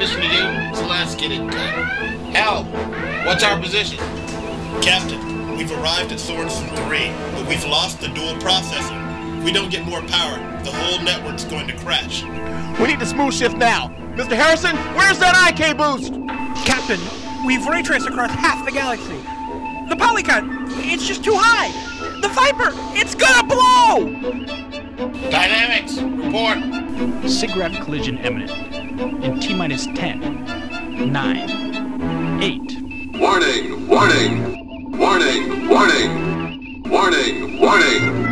mission to do, so let's get it done. Hal, what's our position? Captain, we've arrived at Sorensen 3, but we've lost the dual processor. If we don't get more power, the whole network's going to crash. We need to smooth shift now. Mr. Harrison, where's that IK boost? Captain, we've ray traced across half the galaxy. The poly count, it's just too high. The Viper, it's gonna blow! Dynamics, report. SIGGRAPH collision imminent. In T minus 10, 9, 8. Warning, warning, warning, warning, warning, warning.